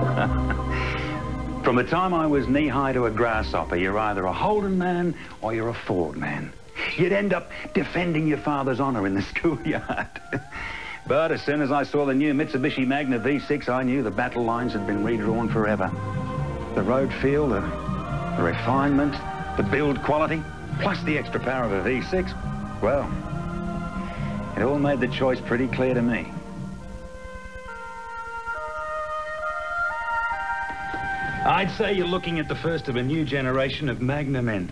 From the time I was knee-high to a grasshopper, you're either a Holden man or you're a Ford man. You'd end up defending your father's honour in the schoolyard. but as soon as I saw the new Mitsubishi Magna V6, I knew the battle lines had been redrawn forever. The road feel, the, the refinement, the build quality, plus the extra power of a V6, well, it all made the choice pretty clear to me. I'd say you're looking at the first of a new generation of Magna men.